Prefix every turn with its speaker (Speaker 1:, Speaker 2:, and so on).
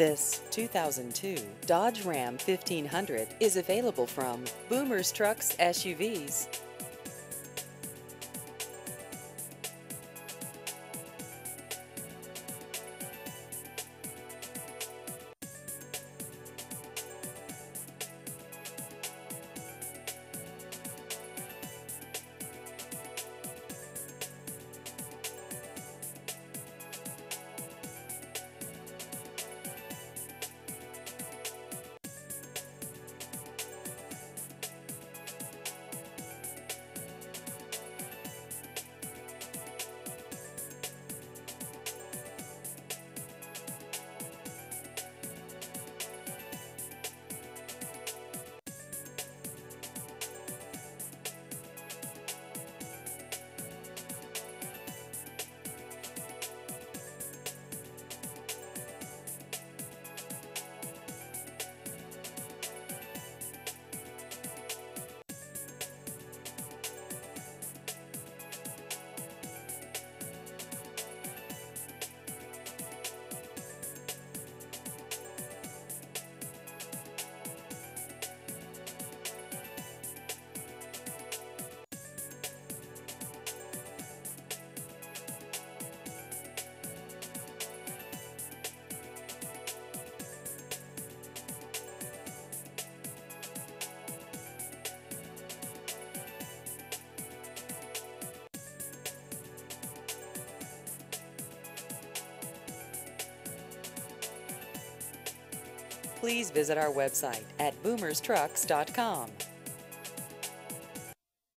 Speaker 1: This 2002 Dodge Ram 1500 is available from Boomers Trucks SUVs. Please visit our website at boomerstrucks.com.